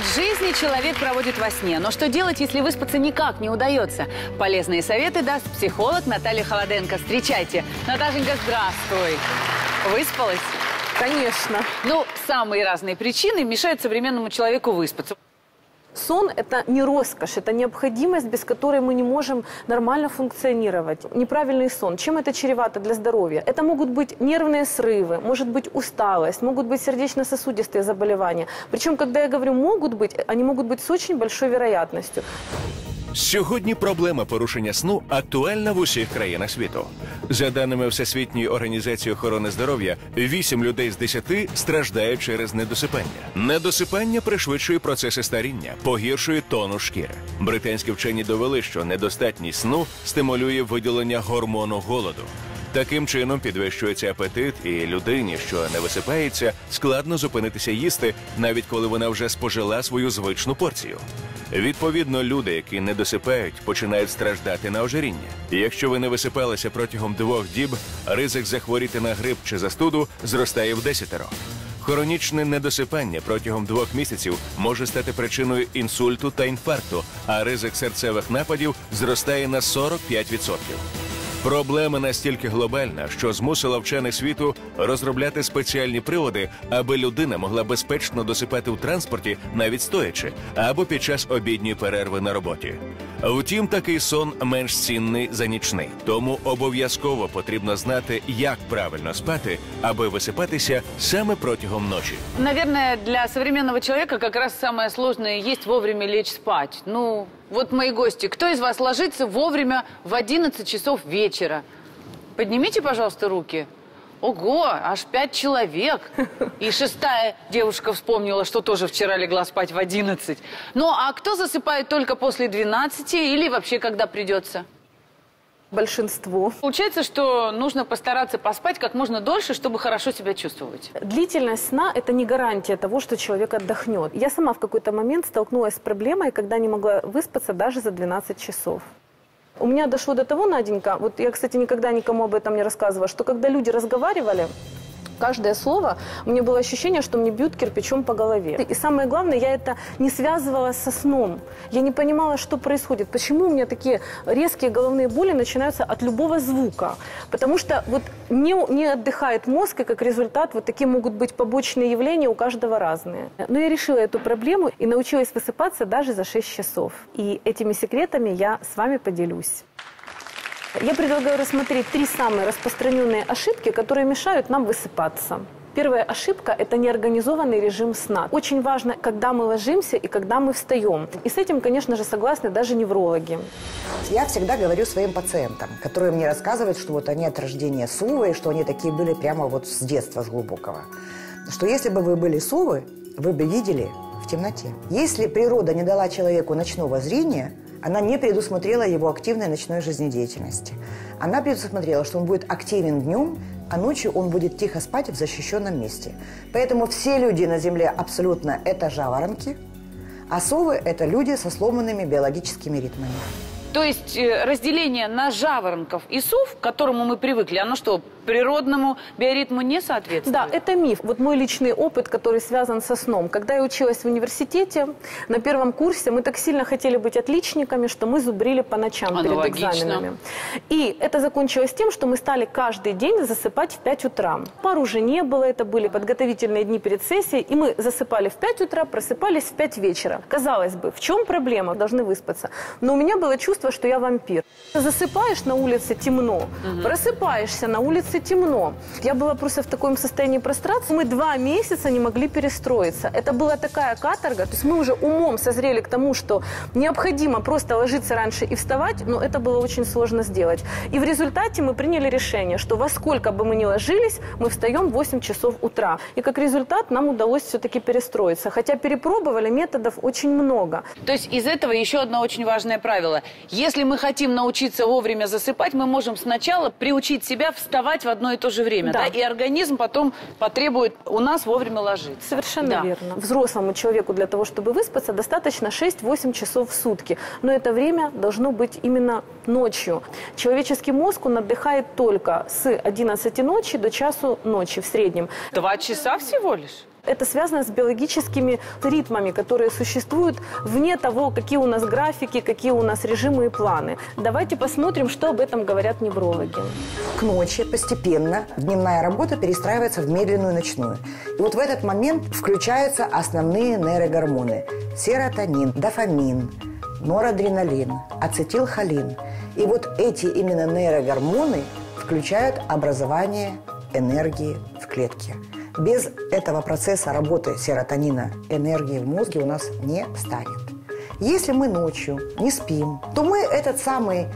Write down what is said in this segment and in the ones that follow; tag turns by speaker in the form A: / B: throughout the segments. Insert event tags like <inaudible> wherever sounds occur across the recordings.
A: Треть жизни человек проводит во сне. Но что делать, если выспаться никак не удается? Полезные советы даст психолог Наталья Холоденко. Встречайте. Наташенька, здравствуй. Выспалась?
B: Конечно.
A: Ну, самые разные причины мешают современному человеку выспаться.
B: Сон – это не роскошь, это необходимость, без которой мы не можем нормально функционировать. Неправильный сон. Чем это чревато для здоровья? Это могут быть нервные срывы, может быть усталость, могут быть сердечно-сосудистые заболевания. Причем, когда я говорю «могут быть», они могут быть с очень большой вероятностью.
C: Сьогодні проблема порушення сну актуальна в усіх країнах світу. За даними Всесвітньої організації охорони здоров'я, 8 людей з 10 страждають через недосипання. Недосипання пришвидшує процеси старіння, погіршує тону шкіри. Британські вчені довели, що недостатність сну стимулює виділення гормону голоду. Таким чином підвищується апетит, і людині, що не висипається, складно зупинитися їсти, навіть коли вона вже спожила свою звичну порцію. Відповідно, люди, які не досипають, починають страждати на ожиріння. Якщо ви не висипалися протягом двох діб, ризик захворіти на грип чи застуду зростає в десятеро. Хронічне недосипання протягом двох місяців може стати причиною інсульту та інфаркту, а ризик серцевих нападів зростає на 45%. Проблема настільки глобальна, що змусила вчених світу розробляти спеціальні приводи, аби людина могла безпечно досипати в транспорті, навіть стоячи, або під час обідньої перерви на роботі. Втім, такий сон менш цінний за нічний, тому обов'язково потрібно знати, як правильно спати, аби висипатися саме протягом ночі.
A: Наверное, для современного человека как раз самое сложное есть вовремя лечь спать. Ну, вот мои гости, кто из вас ложится вовремя в 11 часов вечера? Поднимите, пожалуйста, руки. Ого, аж пять человек. И шестая девушка вспомнила, что тоже вчера легла спать в 11. Ну, а кто засыпает только после 12 или вообще когда придется?
B: Большинство.
A: Получается, что нужно постараться поспать как можно дольше, чтобы хорошо себя чувствовать.
B: Длительность сна – это не гарантия того, что человек отдохнет. Я сама в какой-то момент столкнулась с проблемой, когда не могла выспаться даже за 12 часов. У меня дошло до того, Наденька, вот я, кстати, никогда никому об этом не рассказывала, что когда люди разговаривали, каждое слово, меня было ощущение, что мне бьют кирпичом по голове. И самое главное, я это не связывала со сном. Я не понимала, что происходит. Почему у меня такие резкие головные боли начинаются от любого звука? Потому что вот не, не отдыхает мозг, и как результат вот такие могут быть побочные явления у каждого разные. Но я решила эту проблему и научилась высыпаться даже за 6 часов. И этими секретами я с вами поделюсь. Я предлагаю рассмотреть три самые распространенные ошибки, которые мешают нам высыпаться. Первая ошибка – это неорганизованный режим сна. Очень важно, когда мы ложимся и когда мы встаем. И с этим, конечно же, согласны даже неврологи.
D: Я всегда говорю своим пациентам, которые мне рассказывают, что вот они от рождения сувы, и что они такие были прямо вот с детства, с глубокого, что если бы вы были сувы, вы бы видели в темноте. Если природа не дала человеку ночного зрения, она не предусмотрела его активной ночной жизнедеятельности. Она предусмотрела, что он будет активен днем, а ночью он будет тихо спать в защищенном месте. Поэтому все люди на Земле абсолютно это жаворонки, а совы – это люди со сломанными биологическими ритмами.
A: То есть э, разделение на жаворонков и сов, к которому мы привыкли, оно что, природному биоритму не соответствует?
B: Да, это миф. Вот мой личный опыт, который связан со сном. Когда я училась в университете, на первом курсе мы так сильно хотели быть отличниками, что мы зубрили по ночам
A: Оно
B: перед экзаменами. И это закончилось тем, что мы стали каждый день засыпать в 5 утра. Пар уже не было, это были подготовительные дни перед сессией, и мы засыпали в 5 утра, просыпались в 5 вечера. Казалось бы, в чем проблема? Должны выспаться. Но у меня было чувство, что я вампир. Засыпаешь на улице темно, просыпаешься на улице темно. Я была просто в таком состоянии прострации. Мы два месяца не могли перестроиться. Это была такая каторга. То есть мы уже умом созрели к тому, что необходимо просто ложиться раньше и вставать, но это было очень сложно сделать. И в результате мы приняли решение, что во сколько бы мы ни ложились, мы встаем в 8 часов утра. И как результат нам удалось все-таки перестроиться. Хотя перепробовали методов очень много.
A: То есть из этого еще одно очень важное правило. Если мы хотим научиться вовремя засыпать, мы можем сначала приучить себя вставать в одно и то же время.
B: Да.
A: Да. И организм потом потребует у нас вовремя ложиться.
B: Совершенно
A: Да.
B: верно. Взрослому человеку для того, чтобы выспаться, достаточно 6-8 часов в сутки. Но это время должно быть именно ночью. Человеческий мозг, он отдыхает только с 11 ночи до часу ночи в среднем.
A: Два часа всего лишь?
B: Это связано с биологическими ритмами, которые существуют вне того, какие у нас графики, какие у нас режимы и планы. Давайте посмотрим, что об этом говорят неврологи.
D: К ночи постепенно дневная работа перестраивается в медленную ночную. И вот в этот момент включаются основные нейрогормоны. Серотонин, дофамин, норадреналин, ацетилхолин. И вот эти именно нейрогормоны включают образование энергии в клетке. Без этого процесса работы серотонина энергии в мозге у нас не станет. Если мы ночью не спим, то мы этот самый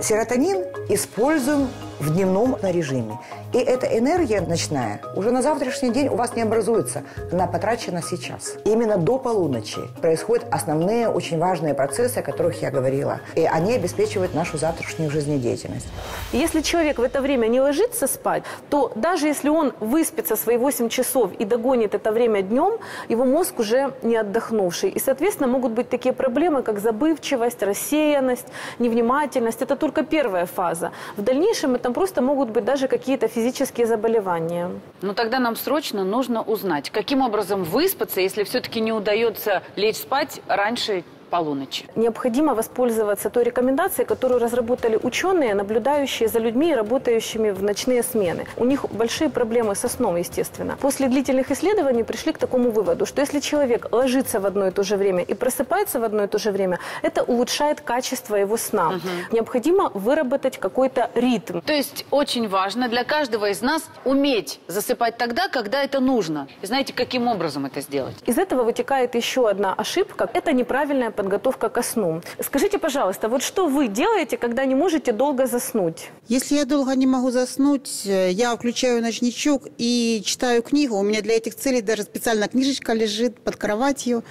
D: серотонин используем в дневном режиме. И эта энергия ночная уже на завтрашний день у вас не образуется. Она потрачена сейчас. Именно до полуночи происходят основные очень важные процессы, о которых я говорила. И они обеспечивают нашу завтрашнюю жизнедеятельность.
B: Если человек в это время не ложится спать, то даже если он выспится свои 8 часов и догонит это время днем, его мозг уже не отдохнувший. И, соответственно, могут быть такие проблемы, как забывчивость, рассеянность, невнимательность. Это только первая фаза. В дальнейшем это просто могут быть даже какие-то физические заболевания.
A: Ну тогда нам срочно нужно узнать, каким образом выспаться, если все-таки не удается лечь спать раньше полуночи.
B: Необходимо воспользоваться той рекомендацией, которую разработали ученые, наблюдающие за людьми, работающими в ночные смены. У них большие проблемы со сном, естественно. После длительных исследований пришли к такому выводу, что если человек ложится в одно и то же время и просыпается в одно и то же время, это улучшает качество его сна. Угу. Необходимо выработать какой-то ритм.
A: То есть очень важно для каждого из нас уметь засыпать тогда, когда это нужно. И знаете, каким образом это сделать?
B: Из этого вытекает еще одна ошибка. Это неправильное подготовка ко сну. Скажите, пожалуйста, вот что вы делаете, когда не можете долго заснуть?
E: Если я долго не могу заснуть, э, я включаю ночничок и читаю книгу. У меня для этих целей даже специально книжечка лежит под кроватью.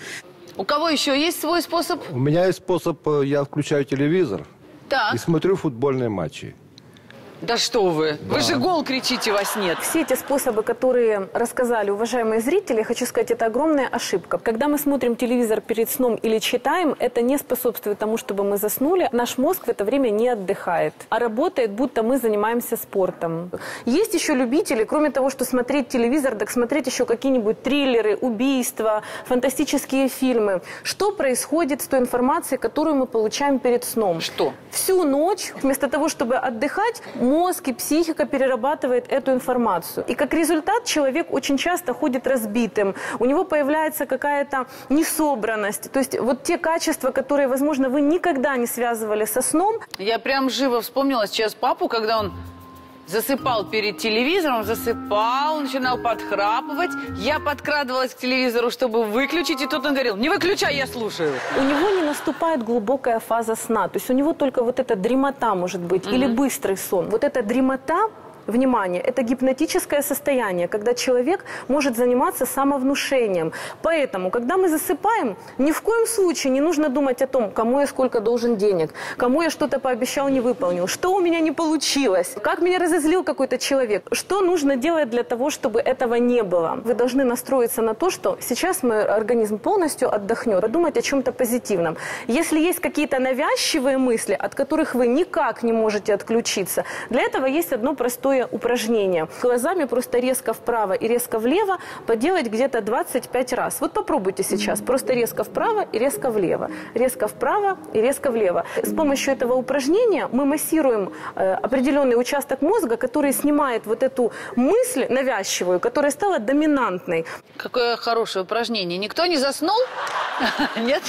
A: У кого еще есть свой способ?
F: У меня есть способ, э, я включаю телевизор
A: так.
F: и смотрю футбольные матчи.
A: Да что вы! Да. Вы же гол кричите во сне.
B: Все эти способы, которые рассказали уважаемые зрители, хочу сказать, это огромная ошибка. Когда мы смотрим телевизор перед сном или читаем, это не способствует тому, чтобы мы заснули. Наш мозг в это время не отдыхает, а работает, будто мы занимаемся спортом. Есть еще любители, кроме того, что смотреть телевизор, так смотреть еще какие-нибудь триллеры, убийства, фантастические фильмы. Что происходит с той информацией, которую мы получаем перед сном?
A: Что?
B: Всю ночь, вместо того, чтобы отдыхать, мозг и психика перерабатывает эту информацию. И как результат человек очень часто ходит разбитым. У него появляется какая-то несобранность. То есть вот те качества, которые, возможно, вы никогда не связывали со сном.
A: Я прям живо вспомнила сейчас папу, когда он засыпал перед телевизором, засыпал, начинал подхрапывать. Я подкрадывалась к телевизору, чтобы выключить, и тут он говорил, не выключай, я слушаю.
B: У него не наступает глубокая фаза сна, то есть у него только вот эта дремота может быть, mm-hmm. или быстрый сон. Вот эта дремота Внимание, это гипнотическое состояние, когда человек может заниматься самовнушением. Поэтому, когда мы засыпаем, ни в коем случае не нужно думать о том, кому я сколько должен денег, кому я что-то пообещал, не выполнил, что у меня не получилось, как меня разозлил какой-то человек, что нужно делать для того, чтобы этого не было. Вы должны настроиться на то, что сейчас мой организм полностью отдохнет, подумать о чем-то позитивном. Если есть какие-то навязчивые мысли, от которых вы никак не можете отключиться, для этого есть одно простое простое упражнение. Глазами просто резко вправо и резко влево поделать где-то 25 раз. Вот попробуйте сейчас. Просто резко вправо и резко влево. Резко вправо и резко влево. С помощью этого упражнения мы массируем э, определенный участок мозга, который снимает вот эту мысль навязчивую, которая стала доминантной.
A: Какое хорошее упражнение. Никто не заснул? <laughs> Нет?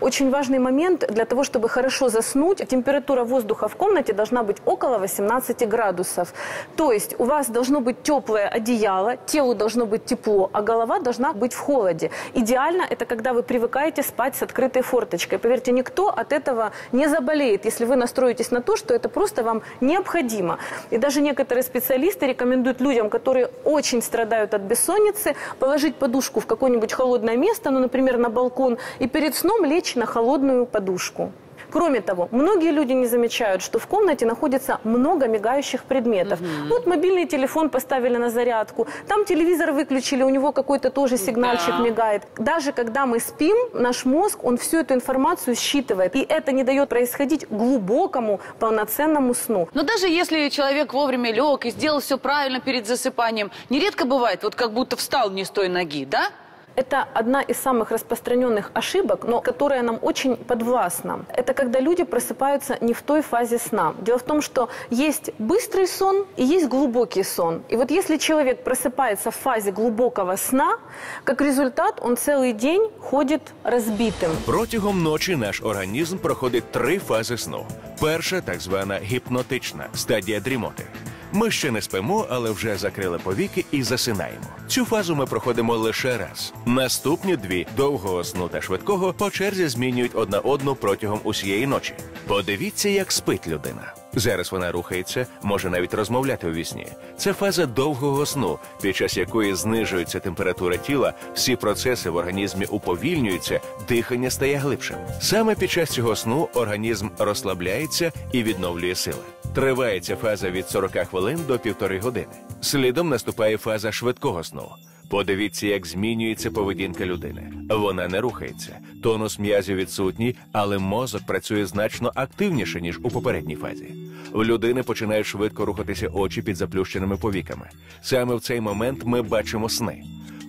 B: Очень важный момент для того, чтобы хорошо заснуть. Температура воздуха в комнате должна быть около 18 градусов. То есть у вас должно быть теплое одеяло, телу должно быть тепло, а голова должна быть в холоде. Идеально это когда вы привыкаете спать с открытой форточкой. Поверьте, никто от этого не заболеет, если вы настроитесь на то, что это просто вам необходимо. И даже некоторые специалисты рекомендуют людям, которые очень страдают от бессонницы, положить подушку в какое-нибудь холодное место, ну, например, на балкон, и перед сном лечь на холодную подушку. Кроме того, многие люди не замечают, что в комнате находится много мигающих предметов. Вот мобильный телефон поставили на зарядку, там телевизор выключили, у него какой-то тоже сигнальчик
A: Да.
B: мигает. Даже когда мы спим, наш мозг, он всю эту информацию считывает. И это не дает происходить глубокому, полноценному сну.
A: Но даже если человек вовремя лег и сделал все правильно перед засыпанием, нередко бывает, вот как будто встал не с той ноги, да?
B: Это одна из самых распространенных ошибок, но которая нам очень подвластна. Это когда люди просыпаются не в той фазе сна. Дело в том, что есть быстрый сон и есть глубокий сон. И вот если человек просыпается в фазе глубокого сна, как результат он целый день ходит разбитым.
C: Протягом ночі наш організм проходить три фази сну. Перша, так звана гіпнотична стадія дрімоти. Ми ще не спимо, але вже закрили повіки і засинаємо. Цю фазу ми проходимо лише раз. Наступні дві довгого сну та швидкого по черзі змінюють одна одну протягом усієї ночі. Подивіться, як спить людина. Зараз вона рухається, може навіть розмовляти у вісні. Це фаза довгого сну, під час якої знижується температура тіла, всі процеси в організмі уповільнюються, дихання стає глибшим. Саме під час цього сну організм розслабляється і відновлює сили. Триває ця фаза від 40 хвилин до півтори години. Слідом наступає фаза швидкого сну. Подивіться, як змінюється поведінка людини. Вона не рухається. Тонус м'язів відсутній, але мозок працює значно активніше, ніж у попередній фазі. У людини починають швидко рухатися очі під заплющеними повіками. Саме в цей момент ми бачимо сни.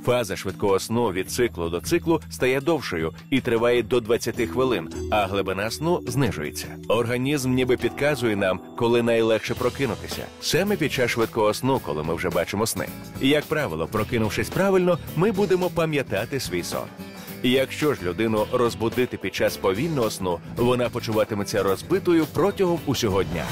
C: Фаза швидкого сну від циклу до циклу стає довшою і триває до 20 хвилин, а глибина сну знижується. Організм ніби підказує нам, коли найлегше прокинутися. Саме під час швидкого сну, коли ми вже бачимо сни. І, як правило, прокинувшись правильно, ми будемо пам'ятати свій сон. Якщо ж людину розбудити під час повільного сну, вона почуватиметься розбитою протягом усього дня.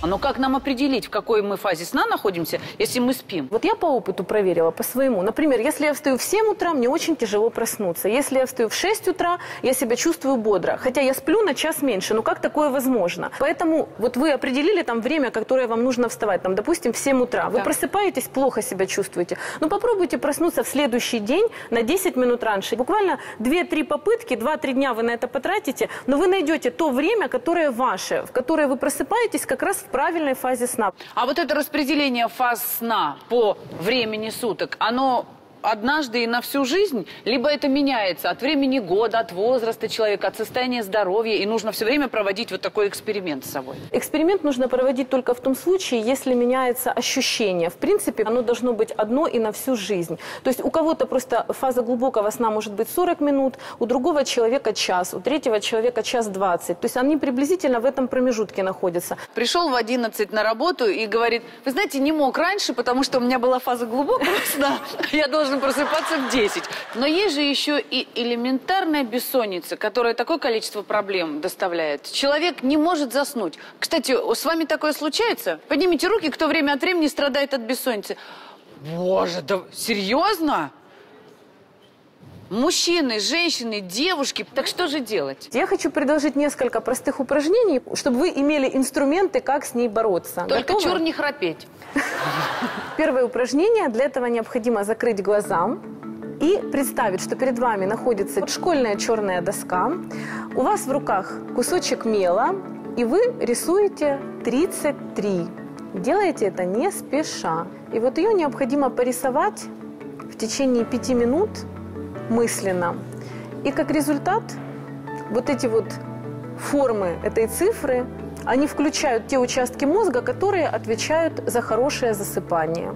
A: А ну как нам определить, в какой мы фазе сна находимся, если мы спим?
B: Вот я по опыту проверила, по своему. Например, если я встаю в 7 утра, мне очень тяжело проснуться. Если я встаю в 6 утра, я себя чувствую бодро. Хотя я сплю на час меньше. Ну как такое возможно? Поэтому вот вы определили там время, которое вам нужно вставать. Там, допустим, в 7 утра. Вы
A: Да.
B: просыпаетесь, плохо себя чувствуете. Ну попробуйте проснуться в следующий день на 10 минут раньше. Буквально 2-3 попытки, 2-3 дня вы на это потратите, но вы найдете то время, которое ваше, в которое вы просыпаетесь как раз в правильной фазе сна.
A: А вот это распределение фаз сна по времени суток, оно однажды и на всю жизнь, либо это меняется от времени года, от возраста человека, от состояния здоровья, и нужно все время проводить вот такой эксперимент с собой.
B: Эксперимент нужно проводить только в том случае, если меняется ощущение. В принципе, оно должно быть одно и на всю жизнь. То есть у кого-то просто фаза глубокого сна может быть 40 минут, у другого человека час, у третьего человека час 20. То есть они приблизительно в этом промежутке находятся.
A: Пришел в 11 на работу и говорит, вы знаете, не мог раньше, потому что у меня была фаза глубокого сна, я должен просыпаться в 10. Но есть же еще и элементарная бессонница, которая такое количество проблем доставляет. Человек не может заснуть. Кстати, с вами такое случается? Поднимите руки, кто время от времени страдает от бессонницы. Боже, да серьезно? Мужчины, женщины, девушки. Так что же делать?
B: Я хочу предложить несколько простых упражнений, чтобы вы имели инструменты, как с ней бороться.
A: Только
B: Готовы?
A: чур не храпеть. <laughs>
B: Первое упражнение. Для этого необходимо закрыть глаза и представить, что перед вами находится школьная черная доска. У вас в руках кусочек мела, и вы рисуете 33. Делаете это не спеша. И вот ее необходимо порисовать в течение пяти минут мысленно. И как результат вот эти вот формы этой цифры, они включают те участки мозга, которые отвечают за хорошее засыпание.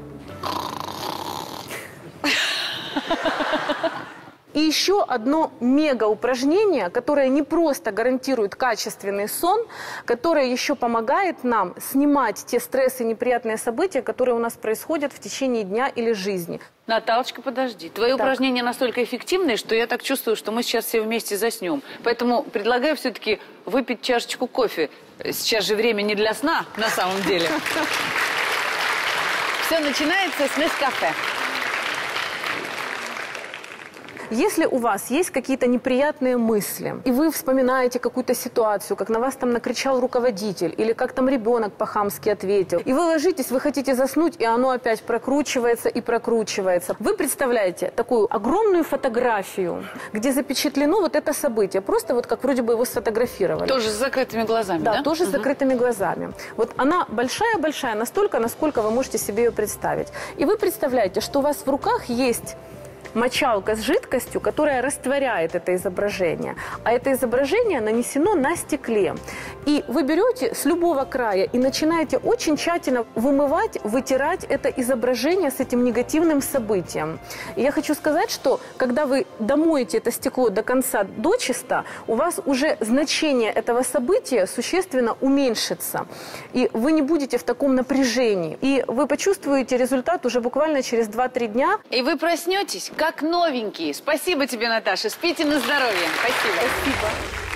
B: И еще одно мега упражнение, которое не просто гарантирует качественный сон, которое еще помогает нам снимать те стрессы и неприятные события, которые у нас происходят в течение дня или жизни.
A: Наталочка, подожди. Твои
B: Так.
A: упражнения настолько эффективные, что я так чувствую, что мы сейчас все вместе заснем. Поэтому предлагаю все-таки выпить чашечку кофе. Сейчас же время не для сна, на самом деле. <laughs> Все начинается с Нескафе.
B: Если у вас есть какие-то неприятные мысли, и вы вспоминаете какую-то ситуацию, как на вас там накричал руководитель, или как там ребенок по-хамски ответил, и вы ложитесь, вы хотите заснуть, и оно опять прокручивается и прокручивается. Вы представляете такую огромную фотографию, где запечатлено вот это событие, просто вот как вроде бы его сфотографировали.
A: Тоже с закрытыми глазами, да?
B: Да, тоже с закрытыми глазами. Вот она большая-большая, настолько, насколько вы можете себе ее представить. И вы представляете, что у вас в руках есть мочалка с жидкостью, которая растворяет это изображение. А это изображение нанесено на стекле. И вы берете с любого края и начинаете очень тщательно вымывать, вытирать это изображение с этим негативным событием. И я хочу сказать, что когда вы домоете это стекло до конца, до чисто, у вас уже значение этого события существенно уменьшится. И вы не будете в таком напряжении. И вы почувствуете результат уже буквально через 2-3 дня.
A: И вы проснетесь, как новенькие. Спасибо тебе, Наташа. Спите на здоровье. Спасибо.
B: Спасибо.